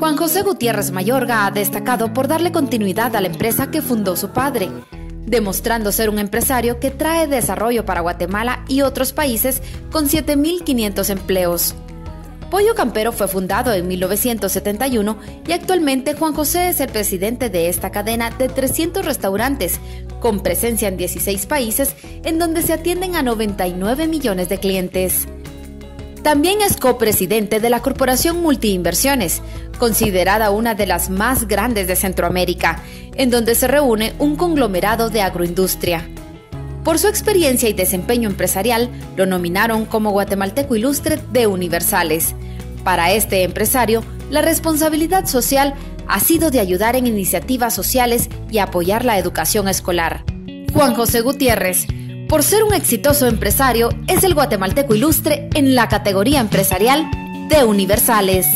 Juan José Gutiérrez Mayorga ha destacado por darle continuidad a la empresa que fundó su padre, demostrando ser un empresario que trae desarrollo para Guatemala y otros países con 7.500 empleos. Pollo Campero fue fundado en 1971 y actualmente Juan José es el presidente de esta cadena de 300 restaurantes, con presencia en 16 países, en donde se atienden a 99 millones de clientes. También es copresidente de la Corporación Multiinversiones, considerada una de las más grandes de Centroamérica, en donde se reúne un conglomerado de agroindustria. Por su experiencia y desempeño empresarial, lo nominaron como guatemalteco ilustre de Universales. Para este empresario, la responsabilidad social ha sido de ayudar en iniciativas sociales y apoyar la educación escolar. Juan José Gutiérrez, por ser un exitoso empresario, es el guatemalteco ilustre en la categoría empresarial de Universales.